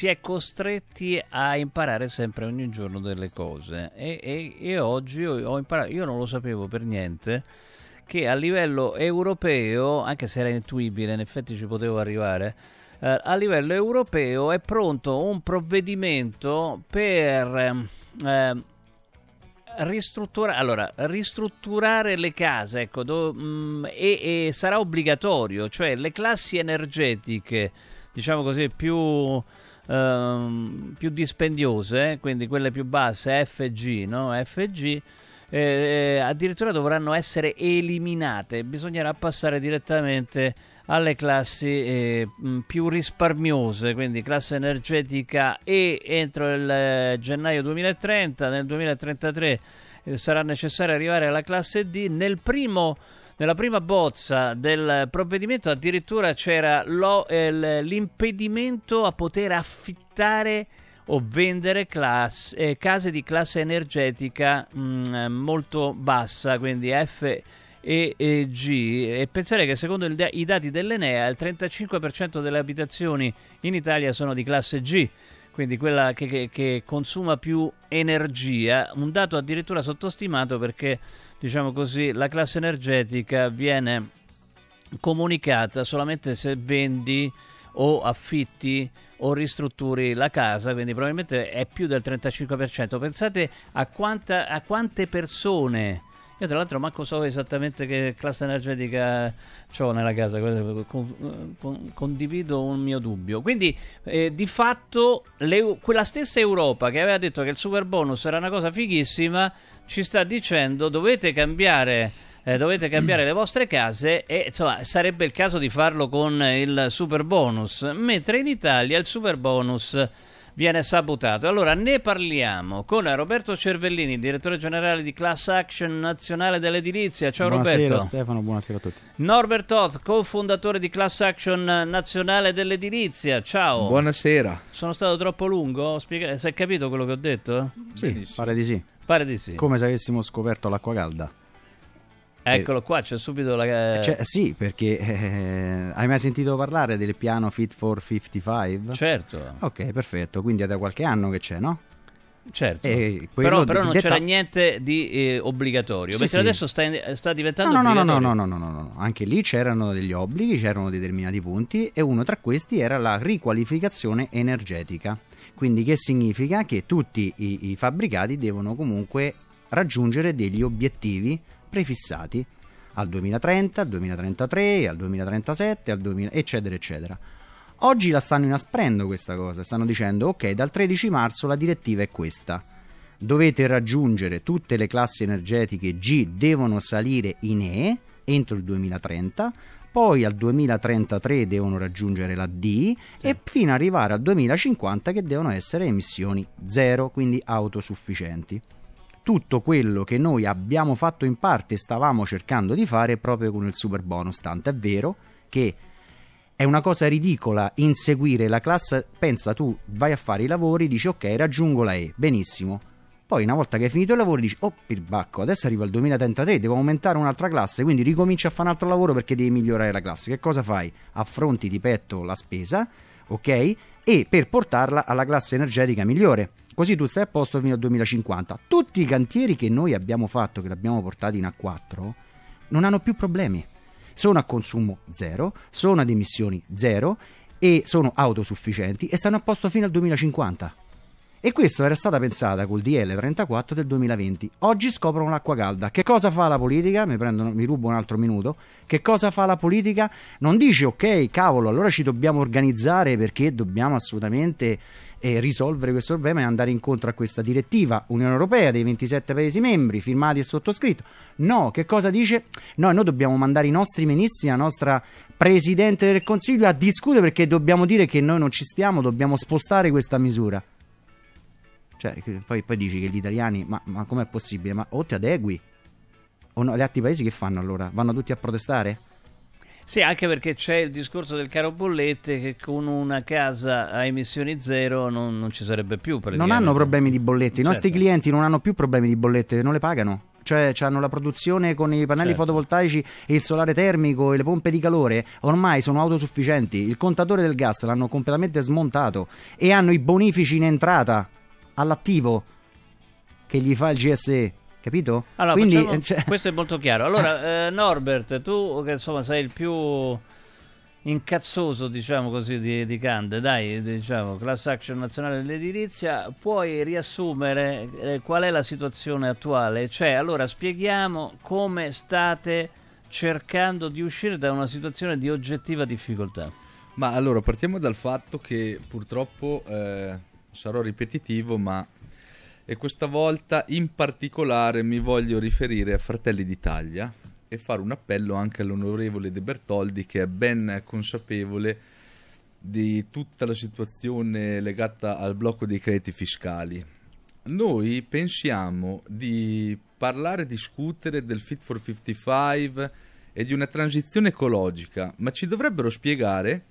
si è costretti a imparare sempre ogni giorno delle cose. E, e, e oggi ho, imparato, io non lo sapevo per niente, che a livello europeo, anche se era intuibile, in effetti ci potevo arrivare, eh, a livello europeo è pronto un provvedimento per eh, ristrutturare, allora, ristrutturare le case ecco, do, mh, mm, e, e, sarà obbligatorio, cioè le classi energetiche, diciamo così, più, ehm, più dispendiose, quindi quelle più basse, FG, no? FG eh, addirittura dovranno essere eliminate, bisognerà passare direttamente alle classi eh, più risparmiose, quindi classe energetica E entro il eh, gennaio 2030, nel 2033 eh, sarà necessario arrivare alla classe D. Nel primo, nella prima bozza del provvedimento addirittura c'era lo, eh, l'impedimento a poter affittare o vendere class, eh, case di classe energetica mh, mm, molto bassa, quindi F e, e G. E pensare che secondo il, i dati dell'Enea il 35% delle abitazioni in Italia sono di classe G quindi quella che, che, che, consuma più energia, un dato addirittura sottostimato perché diciamo così la classe energetica viene comunicata solamente se vendi o affitti o ristrutturi la casa, quindi probabilmente è più del 35%. Pensate a, quanta, a quante persone io tra l'altro manco so esattamente che classe energetica ho nella casa, con, con, condivido un mio dubbio. Quindi eh, di fatto le, quella stessa Europa che aveva detto che il super bonus era una cosa fighissima ci sta dicendo dovete cambiare eh, dovete cambiare le vostre case e insomma sarebbe il caso di farlo con il super bonus, mentre in Italia il super bonus viene sabotato. Allora ne parliamo con Roberto Cervellini, direttore generale di Class Action Nazionale dell'Edilizia. Ciao buonasera, Roberto. Buonasera Stefano, buonasera a tutti. Norbert Toth, cofondatore di Class Action Nazionale dell'Edilizia. Ciao. Buonasera. Sono stato troppo lungo? Spiega... Si è capito quello che ho detto? Sì, Benissimo. pare di sì. Pare di sì. Come se avessimo scoperto l'acqua calda. Eccolo qua, c'è subito la... Cioè, sì, perché eh, hai mai sentito parlare del piano Fit for 55? Certo. Ok, perfetto, quindi è da qualche anno che c'è, no? Certo, eh, però, però non detta... c'era niente di eh, obbligatorio, sì, mentre sì. adesso sta, in, sta diventando no no no, no no, no, no, no, no, anche lì c'erano degli obblighi, c'erano determinati punti e uno tra questi era la riqualificazione energetica, quindi che significa che tutti i, i fabbricati devono comunque raggiungere degli obiettivi prefissati al 2030, al 2033, al 2037, al 2000, eccetera, eccetera. Oggi la stanno inasprendo questa cosa, stanno dicendo ok, dal 13 marzo la direttiva è questa. Dovete raggiungere tutte le classi energetiche G devono salire in E entro il 2030, poi al 2033 devono raggiungere la D sì. e fino ad arrivare al 2050 che devono essere emissioni zero, quindi autosufficienti tutto quello che noi abbiamo fatto in parte e stavamo cercando di fare proprio con il super bonus. Tanto è vero che è una cosa ridicola inseguire la classe. Pensa tu, vai a fare i lavori, dici ok, raggiungo la E, benissimo. Poi una volta che hai finito il lavoro dici oh bacco, adesso arriva il 2033, devo aumentare un'altra classe, quindi ricominci a fare un altro lavoro perché devi migliorare la classe. Che cosa fai? Affronti di petto la spesa, ok? E per portarla alla classe energetica migliore. Così tu stai a posto fino al 2050. Tutti i cantieri che noi abbiamo fatto, che l'abbiamo portati in A4, non hanno più problemi. Sono a consumo zero, sono ad emissioni zero e sono autosufficienti e stanno a posto fino al 2050. E questo era stata pensata col DL 34 del 2020. Oggi scoprono l'acqua calda. Che cosa fa la politica? Mi, prendono, mi rubo un altro minuto. Che cosa fa la politica? Non dice ok, cavolo, allora ci dobbiamo organizzare perché dobbiamo assolutamente eh, risolvere questo problema e andare incontro a questa direttiva Unione Europea dei 27 Paesi membri, firmati e sottoscritto. No, che cosa dice? No, noi dobbiamo mandare i nostri ministri, la nostra Presidente del Consiglio a discutere perché dobbiamo dire che noi non ci stiamo, dobbiamo spostare questa misura. Cioè, poi, poi dici che gli italiani, ma, ma com'è possibile? Ma o ti adegui? O no, gli altri paesi che fanno allora? Vanno tutti a protestare? Sì, anche perché c'è il discorso del caro bollette che con una casa a emissioni zero non, non ci sarebbe più. Non hanno problemi di bollette, i nostri certo. clienti non hanno più problemi di bollette, non le pagano cioè hanno la produzione con i pannelli Certo. fotovoltaici e il solare termico e le pompe di calore, ormai sono autosufficienti. Il contatore del gas l'hanno completamente smontato e hanno i bonifici in entrata all'attivo che gli fa il GSE. Capito? Allora, Quindi, facciamo- eh, cioè- questo è molto chiaro. Allora, eh, Norbert, tu che insomma sei il più incazzoso, diciamo così, di, di Cande, dai, diciamo, class action nazionale dell'edilizia, puoi riassumere eh, qual è la situazione attuale? Cioè, allora, spieghiamo come state cercando di uscire da una situazione di oggettiva difficoltà. Ma allora partiamo dal fatto che purtroppo eh, sarò ripetitivo, ma e questa volta in particolare mi voglio riferire a Fratelli d'Italia e fare un appello anche all'onorevole De Bertoldi che è ben consapevole di tutta la situazione legata al blocco dei crediti fiscali. Noi pensiamo di parlare, discutere del Fit for 55 e di una transizione ecologica, ma ci dovrebbero spiegare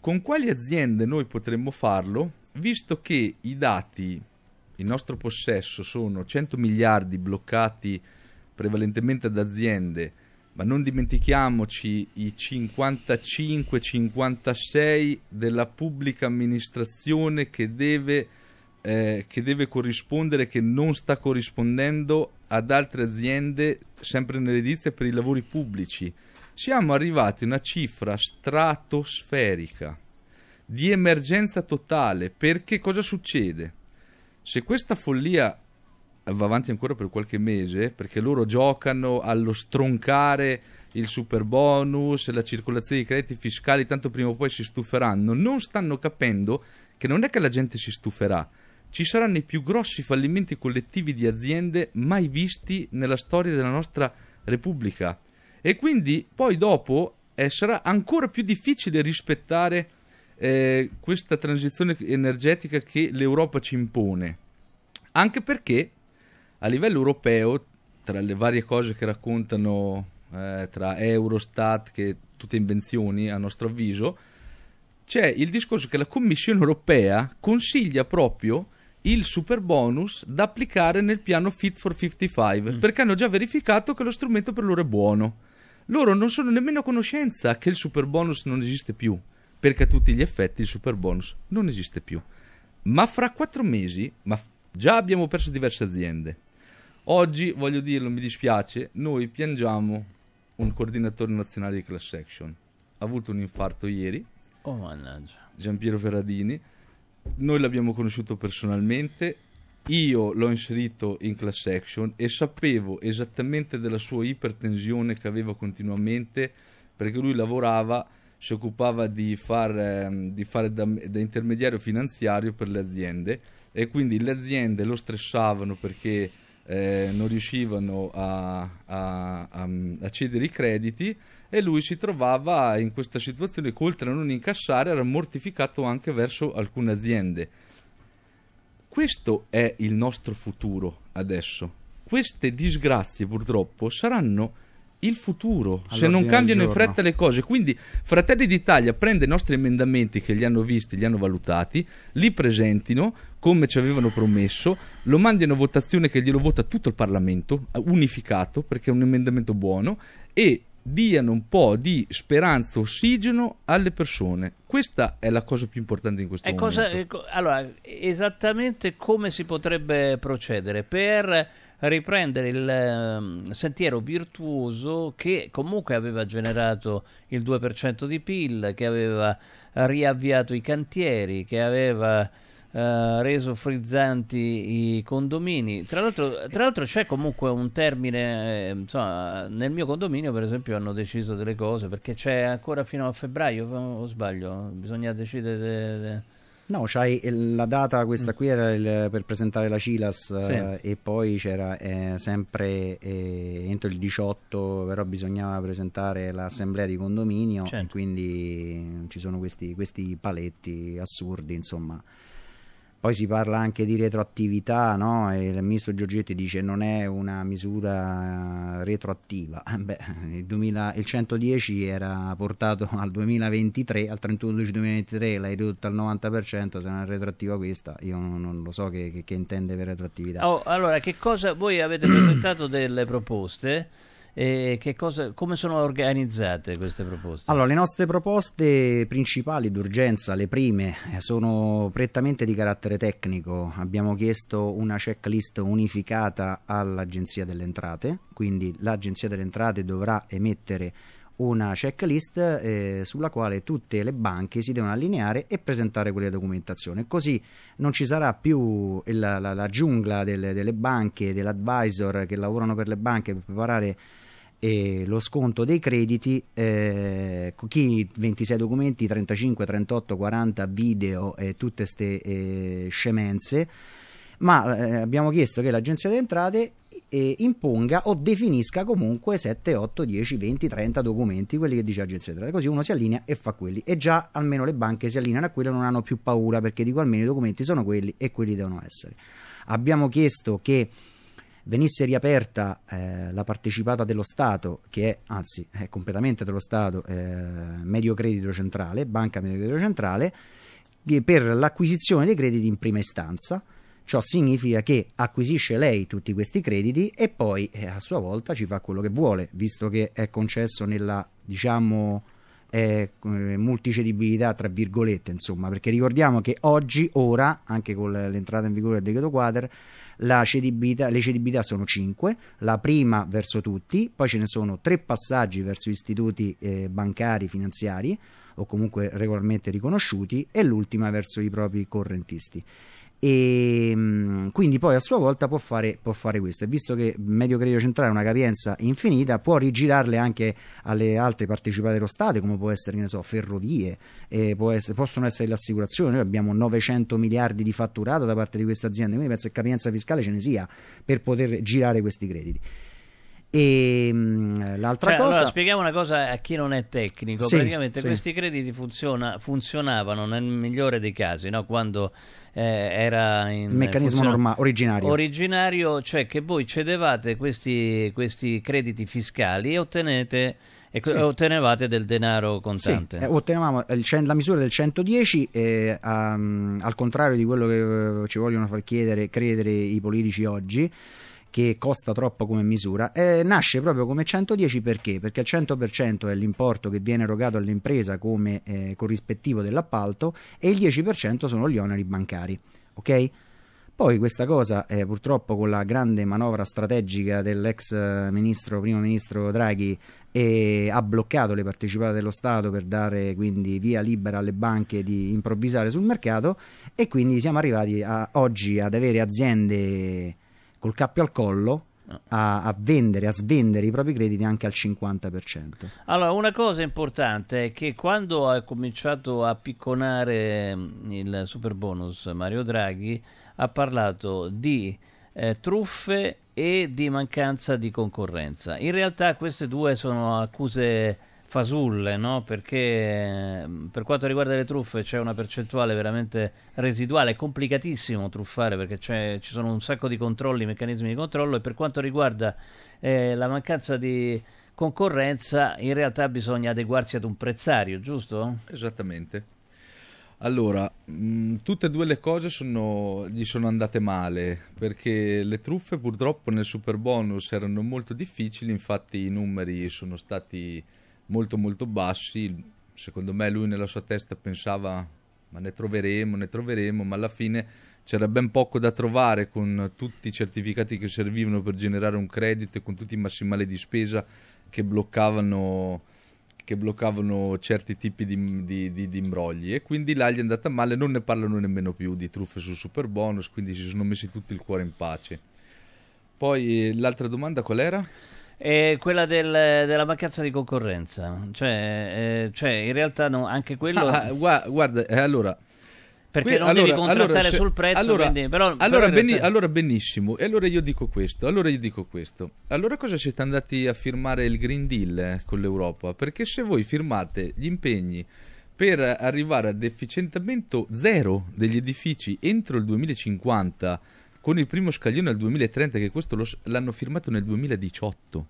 con quali aziende noi potremmo farlo, visto che i dati in nostro possesso sono 100 miliardi bloccati prevalentemente ad aziende, ma non dimentichiamoci i 55-56 della pubblica amministrazione che deve, eh, che deve corrispondere, che non sta corrispondendo ad altre aziende, sempre nell'edizia per i lavori pubblici. Siamo arrivati a una cifra stratosferica di emergenza totale. Perché cosa succede? Se questa follia va avanti ancora per qualche mese, perché loro giocano allo stroncare il super bonus, la circolazione di crediti fiscali, tanto prima o poi si stuferanno, non stanno capendo che non è che la gente si stuferà, ci saranno i più grossi fallimenti collettivi di aziende mai visti nella storia della nostra Repubblica. E quindi poi dopo eh, sarà ancora più difficile rispettare eh, questa transizione energetica che l'Europa ci impone. Anche perché a livello europeo, tra le varie cose che raccontano eh, tra Eurostat, che tutte invenzioni a nostro avviso, c'è il discorso che la Commissione europea consiglia proprio il super bonus da applicare nel piano Fit for 55 Mm. perché hanno già verificato che lo strumento per loro è buono. Loro non sono nemmeno a conoscenza che il super bonus non esiste più, perché a tutti gli effetti il super bonus non esiste più. Ma fra quattro mesi, ma già abbiamo perso diverse aziende. Oggi, voglio dirlo, mi dispiace, noi piangiamo un coordinatore nazionale di class action. Ha avuto un infarto ieri, Oh, mannaggia. Giampiero Ferradini. Noi l'abbiamo conosciuto personalmente. Io l'ho inserito in class action e sapevo esattamente della sua ipertensione che aveva continuamente perché lui lavorava, si occupava di, far, ehm, di fare da, da intermediario finanziario per le aziende e quindi le aziende lo stressavano perché eh, non riuscivano a, a- a- a cedere i crediti e lui si trovava in questa situazione che oltre a non incassare era mortificato anche verso alcune aziende. Questo è il nostro futuro adesso. Queste disgrazie purtroppo saranno il futuro se non cambiano in fretta le cose. Quindi Fratelli d'Italia prende i nostri emendamenti che li hanno visti, li hanno valutati, li presentino come ci avevano promesso, lo mandino a votazione che glielo vota tutto il Parlamento, unificato, perché è un emendamento buono, e diano un po' di speranza, ossigeno alle persone. Questa è la cosa più importante in questo E cosa- momento. e co- allora, esattamente come si potrebbe procedere per riprendere il ehm, sentiero virtuoso che comunque aveva generato il 2% di PIL, che aveva riavviato i cantieri, che aveva eh, reso frizzanti i condomini. Tra l'altro, tra l'altro c'è comunque un termine, eh, insomma, nel mio condominio per esempio hanno deciso delle cose perché c'è ancora fino a febbraio, o sbaglio, bisogna decidere... de- de- No, c'hai la data, questa qui era il- per presentare la CILAS Mm. Sì. eh, e poi c'era eh, sempre eh, entro il 18, però bisognava presentare l'assemblea di condominio Certo. quindi ci sono questi, questi paletti assurdi, insomma. Poi si parla anche di retroattività, no? Il ministro Giorgetti dice non è una misura retroattiva. Beh, il, 2000, il 110 era portato al 2023, al 31-12-2023 l'hai ridotto al 90%, se non è retroattiva questa, io non, non lo so che, che, che intende per retroattività. Oh, allora, che cosa voi avete presentato delle proposte? Cosa, come sono organizzate queste proposte? Allora, le nostre proposte principali d'urgenza, le prime, eh, sono prettamente di carattere tecnico. Abbiamo chiesto una checklist unificata all'Agenzia delle Entrate, quindi l'Agenzia delle Entrate dovrà emettere una checklist eh, sulla quale tutte le banche si devono allineare e presentare quelle documentazioni. Così non ci sarà più il, la, la, giungla delle, delle banche, dell'advisor che lavorano per le banche per preparare e lo sconto dei crediti, eh, chi 26 documenti, 35, 38, 40 video e tutte queste eh, scemenze, ma eh, abbiamo chiesto che l'Agenzia delle Entrate eh, imponga o definisca comunque 7, 8, 10, 20, 30 documenti, quelli che dice l'Agenzia delle Entrate, così uno si allinea e fa quelli. E già almeno le banche si allineano a quelli e non hanno più paura perché dico almeno i documenti sono quelli e quelli devono essere. Abbiamo chiesto che venisse riaperta eh, la partecipata dello Stato, che è anzi è completamente dello Stato, eh, Medio Credito Centrale, Banca Medio Credito Centrale, per l'acquisizione dei crediti in prima istanza. Ciò significa che acquisisce lei tutti questi crediti e poi eh, a sua volta ci fa quello che vuole, visto che è concesso nella, diciamo, eh, multicedibilità tra virgolette, insomma, perché ricordiamo che oggi, ora, anche con l'entrata in vigore del decreto quadro, cedibilità, le cedibilità sono 5, la prima verso tutti, poi ce ne sono tre passaggi verso istituti eh, bancari, finanziari o comunque regolarmente riconosciuti e l'ultima verso i propri correntisti e mm, quindi poi a sua volta può fare, può fare questo. E visto che Medio Credito Centrale è una capienza infinita può rigirarle anche alle altre partecipate dello Stato come può essere so, ferrovie eh, essere, possono essere le assicurazioni. Noi abbiamo 900 miliardi di fatturato da parte di queste aziende quindi penso che capienza fiscale ce ne sia per poter girare questi crediti e mh, l'altra cioè, cosa. Allora, spieghiamo una cosa a chi non è tecnico. Sì, Praticamente sì. questi crediti funziona, funzionavano nel migliore dei casi, no? quando eh, era in il meccanismo norma- originario. originario, cioè che voi cedevate questi, questi crediti fiscali e ottenete e Sì. ottenevate del denaro contante. Sì, eh, ottenevamo il la misura del 110, eh, um, al contrario di quello che eh, ci vogliono far chiedere, credere i politici oggi, che costa troppo come misura, eh, nasce proprio come 110 perché? Perché il 100% è l'importo che viene erogato all'impresa come eh, corrispettivo dell'appalto e il 10% sono gli oneri bancari. Ok? Poi questa cosa, eh, purtroppo, con la grande manovra strategica dell'ex eh, ministro, primo ministro Draghi, eh, ha bloccato le partecipate dello Stato per dare quindi via libera alle banche di improvvisare sul mercato e quindi siamo arrivati a, oggi ad avere aziende col cappio al collo a, a vendere, a svendere i propri crediti anche al 50%. Allora, una cosa importante è che quando ha cominciato a picconare mm, il super bonus Mario Draghi ha parlato di eh, truffe e di mancanza di concorrenza. In realtà queste due sono accuse fasulle, no? perché eh, per quanto riguarda le truffe c'è una percentuale veramente residuale, è complicatissimo truffare perché ci sono un sacco di controlli, meccanismi di controllo e per quanto riguarda eh, la mancanza di concorrenza in realtà bisogna adeguarsi ad un prezzario, giusto? Esattamente. Allora, mh, tutte e due le cose sono- gli sono andate male perché le truffe purtroppo nel super bonus erano molto difficili, infatti i numeri sono stati molto molto bassi. Secondo me lui nella sua testa pensava ma ne troveremo, ne troveremo, ma alla fine c'era ben poco da trovare con tutti i certificati che servivano per generare un credito e con tutti i massimali di spesa che bloccavano che bloccavano certi tipi di, di- di- di imbrogli e quindi là gli è andata male, non ne parlano nemmeno più di truffe sul super bonus, quindi si sono messi tutti il cuore in pace. Poi eh, l'altra domanda qual era? E quella del- della mancanza di concorrenza, cioè, eh, cioè, in realtà no, anche quello Ah, gua- guarda, eh, allora, perché que- non allora- devi contrattare allora, sul prezzo, allora, quindi- però, allora, però beni- realtà- allora benissimo, e allora io dico questo, allora io dico questo. Allora cosa siete andati a firmare il Green Deal eh, con l'Europa? Perché se voi firmate gli impegni per arrivare ad efficientamento zero degli edifici entro il 2050 con il primo scaglione al 2030 che questo lo, l'hanno firmato nel 2018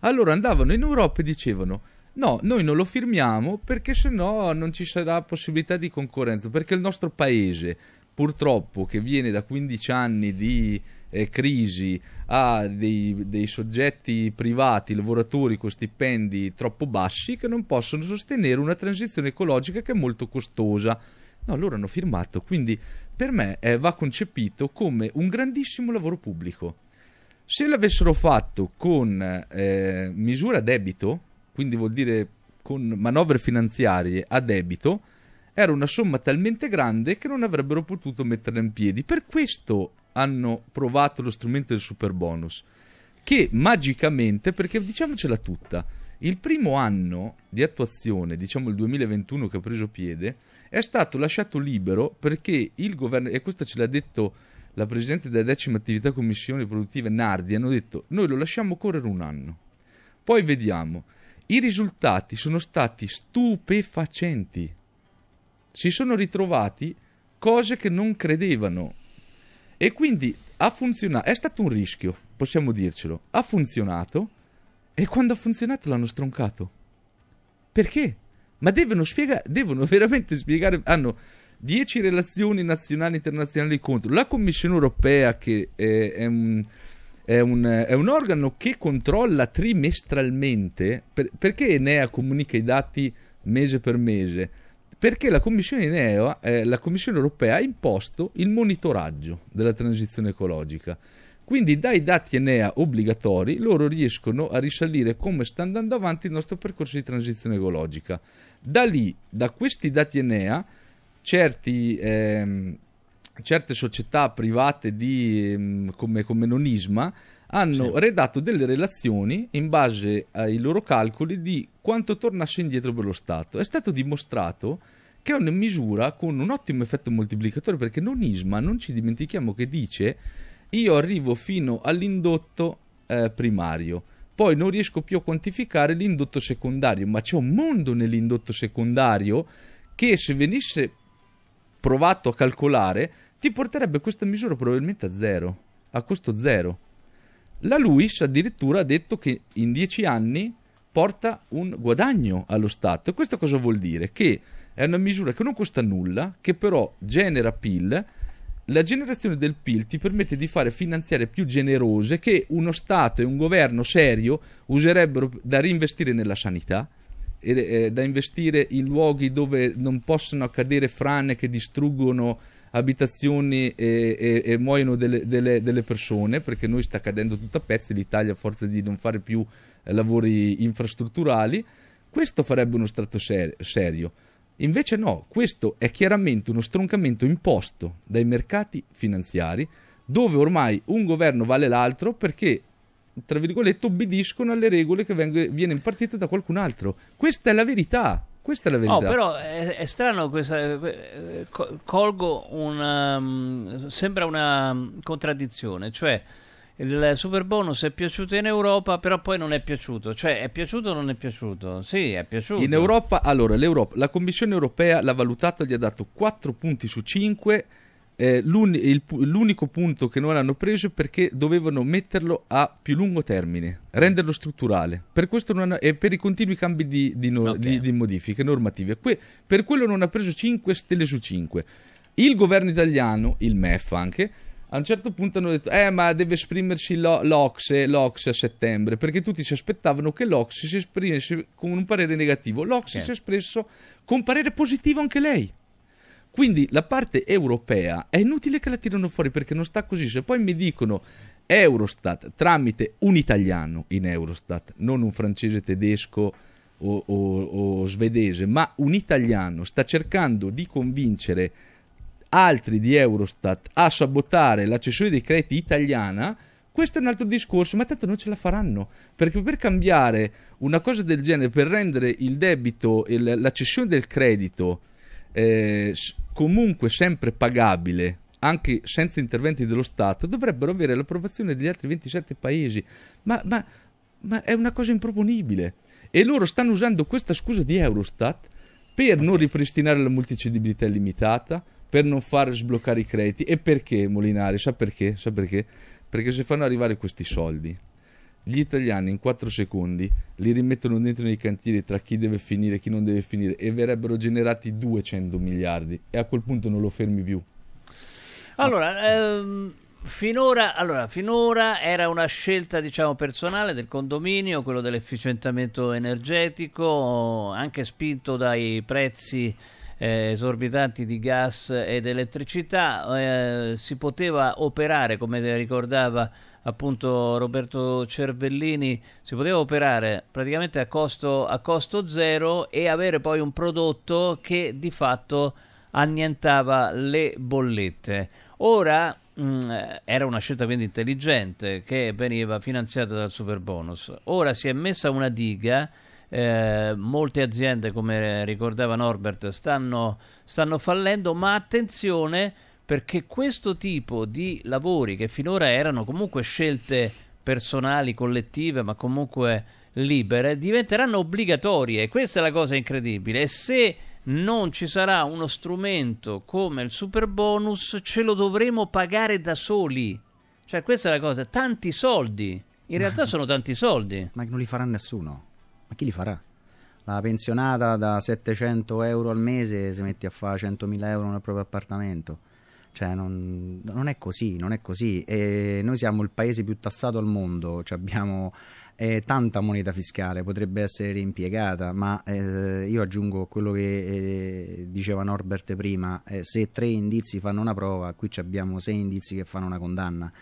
allora andavano in Europa e dicevano no noi non lo firmiamo perché se no non ci sarà possibilità di concorrenza perché il nostro paese purtroppo che viene da 15 anni di eh, crisi a dei, dei, soggetti privati, lavoratori con stipendi troppo bassi che non possono sostenere una transizione ecologica che è molto costosa. No, loro hanno firmato, quindi per me eh, va concepito come un grandissimo lavoro pubblico. Se l'avessero fatto con eh, misura a debito, quindi vuol dire con manovre finanziarie a debito, era una somma talmente grande che non avrebbero potuto metterla in piedi. Per questo hanno provato lo strumento del super bonus, che magicamente, perché diciamocela tutta, il primo anno di attuazione, diciamo il 2021 che ha preso piede, è stato lasciato libero perché il governo, e questo ce l'ha detto la Presidente della decima attività commissioni produttive Nardi, hanno detto noi lo lasciamo correre un anno, poi vediamo. I risultati sono stati stupefacenti. Si sono ritrovati cose che non credevano e quindi ha funzionato, è stato un rischio, possiamo dircelo. Ha funzionato e quando ha funzionato l'hanno stroncato. Perché? Ma devono spiegare, devono veramente spiegare, hanno 10 relazioni nazionali e internazionali contro. La Commissione europea che è, è, un, è, un, è un, organo che controlla trimestralmente, per, perché Enea comunica i dati mese per mese? perché la Commissione, Enea, eh, la Commissione europea ha imposto il monitoraggio della transizione ecologica. Quindi dai dati Enea obbligatori loro riescono a risalire come sta andando avanti il nostro percorso di transizione ecologica. Da lì, da questi dati Enea, certi, ehm, certe società private di, ehm, come, come Nonisma hanno sì. redatto delle relazioni in base ai loro calcoli di quanto tornasse indietro per lo Stato. È stato dimostrato che è una misura con un ottimo effetto moltiplicatore perché non ISMA, non ci dimentichiamo che dice io arrivo fino all'indotto eh, primario, poi non riesco più a quantificare l'indotto secondario, ma c'è un mondo nell'indotto secondario che se venisse provato a calcolare ti porterebbe questa misura probabilmente a zero, a costo zero. La Luis addirittura ha detto che in dieci anni porta un guadagno allo Stato. E questo cosa vuol dire? Che è una misura che non costa nulla, che però genera PIL. La generazione del PIL ti permette di fare finanziarie più generose che uno Stato e un governo serio userebbero da reinvestire nella sanità, e, da investire in luoghi dove non possono accadere frane che distruggono abitazioni e, e, e muoiono delle, delle, delle, persone perché noi sta cadendo tutto a pezzi l'Italia a forza di non fare più eh, lavori infrastrutturali. Questo farebbe uno strato ser- serio invece no questo è chiaramente uno stroncamento imposto dai mercati finanziari dove ormai un governo vale l'altro perché tra virgolette obbediscono alle regole che veng- viene impartite da qualcun altro questa è la verità questa è la verità. Oh, però è, è strano, questa, eh, colgo una, um, sembra una contraddizione, cioè il super bonus è piaciuto in Europa, però poi non è piaciuto. Cioè, è piaciuto o non è piaciuto? Sì, è piaciuto. In Europa, allora, la Commissione europea l'ha valutato, gli ha dato 4 punti su 5 eh, l'uni- il, l'unico punto che non hanno preso è perché dovevano metterlo a più lungo termine, renderlo strutturale. Per questo hanno, e per i continui cambi di, di, no, okay. di, di modifiche normative. Que- per quello non ha preso 5 stelle su 5. Il governo italiano, il MEF anche, a un certo punto hanno detto eh ma deve esprimersi lo, l'Ocse, l'Ocse a settembre perché tutti si aspettavano che l'Ocse si esprimesse con un parere negativo l'Ocse okay. si è espresso con parere positivo anche lei quindi la parte europea è inutile che la tirano fuori perché non sta così. Se poi mi dicono Eurostat tramite un italiano in Eurostat, non un francese, tedesco o, o, o svedese, ma un italiano sta cercando di convincere altri di Eurostat a sabotare la cessione dei crediti italiana, questo è un altro discorso, ma tanto non ce la faranno, perché per cambiare una cosa del genere, per rendere il debito, il, la cessione del credito eh, comunque sempre pagabile anche senza interventi dello Stato, dovrebbero avere l'approvazione degli altri 27 paesi. Ma, ma, ma, è una cosa improponibile. E loro stanno usando questa scusa di Eurostat per non ripristinare la multicedibilità illimitata, per non far sbloccare i crediti. E perché, Molinari? Sa perché? Sa perché? Perché se fanno arrivare questi soldi, gli italiani in 4 secondi li rimettono dentro nei cantieri tra chi deve finire e chi non deve finire e verrebbero generati 200 miliardi e a quel punto non lo fermi più. Allora, ehm, finora, allora, finora era una scelta diciamo personale del condominio, quello dell'efficientamento energetico, anche spinto dai prezzi eh, esorbitanti di gas ed elettricità, eh, si poteva operare, come ricordava appunto Roberto Cervellini, si poteva operare praticamente a costo, a costo zero e avere poi un prodotto che di fatto annientava le bollette. Ora mh, mm, era una scelta quindi intelligente che veniva finanziata dal super bonus. Ora si è messa una diga eh, molte aziende, come ricordava Norbert, stanno, stanno fallendo, ma attenzione perché questo tipo di lavori che finora erano comunque scelte personali, collettive, ma comunque libere, diventeranno obbligatorie. Questa è la cosa incredibile. E se non ci sarà uno strumento come il super bonus, ce lo dovremo pagare da soli. Cioè, questa è la cosa, tanti soldi. In realtà sono tanti soldi. Ma non li farà nessuno. Ma chi li farà? La pensionata da 700 euro al mese si mette a fare 100.000 euro nel proprio appartamento. Cioè, non, non, è così, non è così. E noi siamo il paese più tassato al mondo, cioè abbiamo eh, tanta moneta fiscale, potrebbe essere reimpiegata, ma eh, io aggiungo quello che eh, diceva Norbert prima, eh, se tre indizi fanno una prova, qui abbiamo sei indizi che fanno una condanna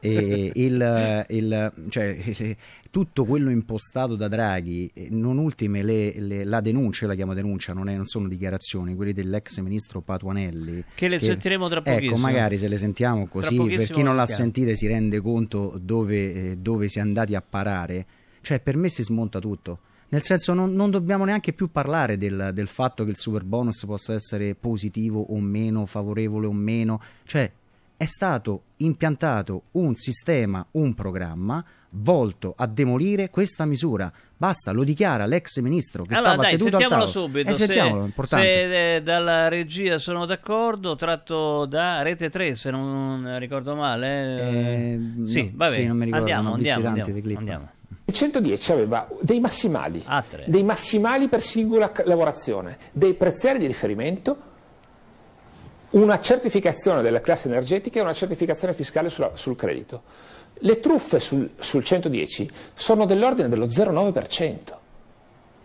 il, il, cioè, tutto quello impostato da Draghi, non ultime le, le, la denuncia, la chiamo denuncia, non, è, non, sono dichiarazioni, quelli dell'ex ministro Patuanelli. Che le che, sentiremo tra pochissimo. Ecco, magari se le sentiamo così, per chi non l'ha sentita si rende conto dove, eh, dove si è andati a parare. Cioè, per me si smonta tutto. Nel senso, non, non dobbiamo neanche più parlare del, del, fatto che il super bonus possa essere positivo o meno, favorevole o meno. Cioè, è stato impiantato un sistema, un programma volto a demolire questa misura. Basta, lo dichiara l'ex ministro che allora, stava dai, seduto al tavolo. subito. Eh, sentiamolo, importante. Se eh, dalla regia sono d'accordo, tratto da Rete 3, se non ricordo male. Eh, sì, no, sì, non mi ricordo, andiamo, andiamo, andiamo, andiamo. Il 110 aveva dei massimali, ah, dei massimali per singola lavorazione, dei preziari di riferimento una certificazione della classe energetica e una certificazione fiscale sulla, sul credito. Le truffe sul, sul 110 sono dell'ordine dello 0,9%.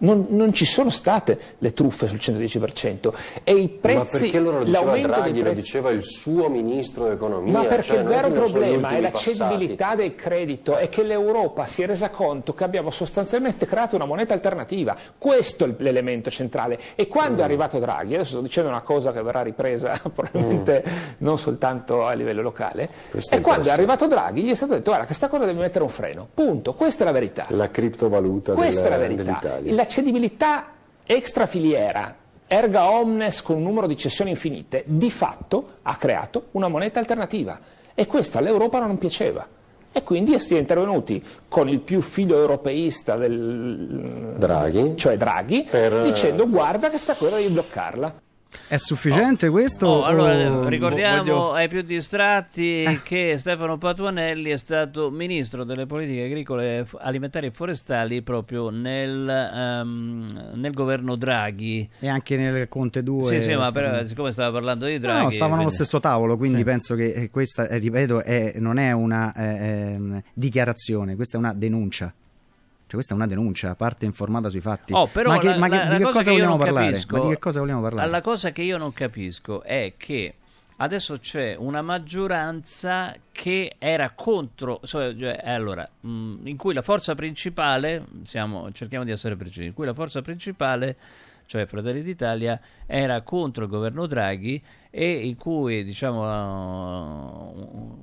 Non, non, ci sono state le truffe sul 110% e i prezzi ma perché allora lo diceva Draghi, lo diceva il suo ministro dell'economia ma perché cioè, il vero problema è la cedibilità del credito e che l'Europa si è resa conto che abbiamo sostanzialmente creato una moneta alternativa. Questo è l'elemento centrale. E quando mm. è arrivato Draghi adesso sto dicendo una cosa che verrà ripresa probabilmente mm. non soltanto a livello locale questo e quando è arrivato Draghi gli è stato detto guarda che sta cosa deve mettere un freno. Punto, questa è la verità. La criptovaluta questa della, è la verità la cedibilità extrafiliera erga omnes con un numero di cessioni infinite, di fatto ha creato una moneta alternativa e questo all'Europa non piaceva. E quindi si è intervenuti con il più filo europeista del Draghi, cioè Draghi per... dicendo guarda che sta cosa devi bloccarla. È sufficiente oh. questo? Oh, allora, ricordiamo voglio... ai più distratti eh. che Stefano Patuanelli è stato ministro delle politiche agricole, alimentari e forestali proprio nel, um, nel governo Draghi. E anche nel Conte 2. Sì, sì, ma però, siccome stava parlando di Draghi... No, stavano quindi... allo stesso tavolo, quindi sì. penso che eh, questa, eh, ripeto, è, non è una eh, ehm, dichiarazione, questa è una denuncia. Cioè, questa è una denuncia, parte informata sui fatti. Oh, ma, che, la, ma, che, di, che cosa vogliamo parlare? Capisco, ma di che cosa vogliamo parlare? La cosa che io non capisco è che adesso c'è una maggioranza che era contro, cioè, allora, mh, in cui la forza principale, siamo, cerchiamo di essere precisi, in cui la forza principale cioè Fratelli d'Italia, era contro il governo Draghi e in cui diciamo,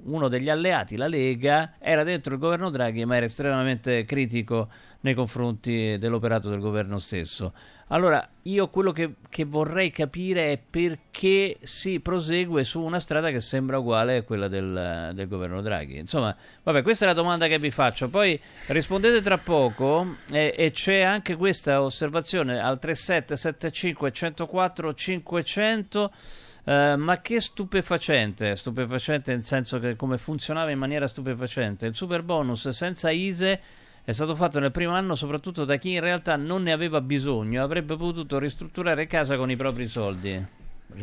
uno degli alleati, la Lega, era dentro il governo Draghi ma era estremamente critico nei confronti dell'operato del governo stesso. Allora, io quello che, che, vorrei capire è perché si prosegue su una strada che sembra uguale a quella del, del, governo Draghi. Insomma, vabbè, questa è la domanda che vi faccio. Poi rispondete tra poco e, e c'è anche questa osservazione al 3775 104 500. Uh, ma che stupefacente, stupefacente nel senso che come funzionava in maniera stupefacente. Il super bonus senza ISE è stato fatto nel primo anno soprattutto da chi in realtà non ne aveva bisogno, avrebbe potuto ristrutturare casa con i propri soldi.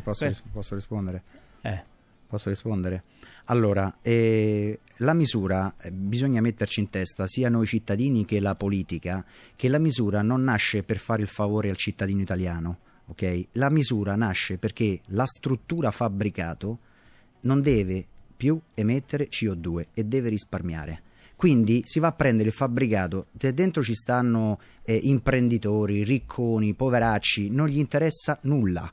Posso, ris- posso rispondere? Eh. Posso rispondere? Allora, eh, la misura, eh, bisogna metterci in testa, sia noi cittadini che la politica, che la misura non nasce per fare il favore al cittadino italiano. Okay? La misura nasce perché la struttura fabbricato non deve più emettere CO2 e deve risparmiare. Quindi si va a prendere il fabbricato, dentro ci stanno eh, imprenditori, ricconi, poveracci, non gli interessa nulla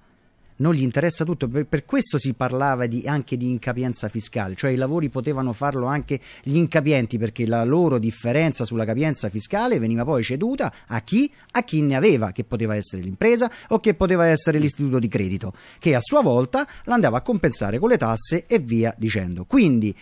non gli interessa tutto, per, per questo si parlava di, anche di incapienza fiscale, cioè i lavori potevano farlo anche gli incapienti perché la loro differenza sulla capienza fiscale veniva poi ceduta a chi? A chi ne aveva, che poteva essere l'impresa o che poteva essere l'istituto di credito, che a sua volta l'andava a compensare con le tasse e via dicendo. Quindi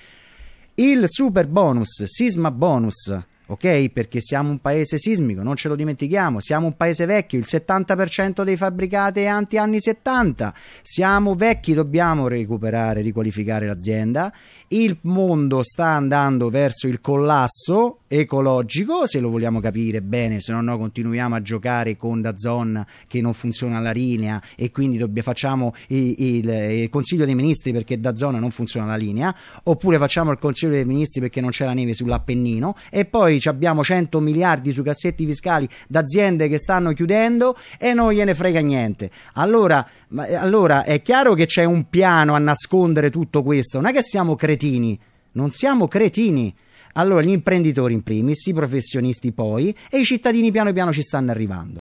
il super bonus, sisma bonus, ok? Perché siamo un paese sismico, non ce lo dimentichiamo, siamo un paese vecchio, il 70% dei fabbricati è anti anni 70, siamo vecchi, dobbiamo recuperare, riqualificare l'azienda, il mondo sta andando verso il collasso ecologico, se lo vogliamo capire bene, se no noi continuiamo a giocare con Dazon che non funziona la linea e quindi dobbiamo, facciamo il, il, il, Consiglio dei Ministri perché Dazon non funziona la linea, oppure facciamo il Consiglio dei Ministri perché non c'è la neve sull'Appennino e poi abbiamo 100 miliardi sui cassetti fiscali d'aziende che stanno chiudendo e non gliene frega niente. Allora, ma, allora è chiaro che c'è un piano a nascondere tutto questo, non è che siamo cretini, non siamo cretini. Allora gli imprenditori in primis, i professionisti poi e i cittadini piano piano ci stanno arrivando.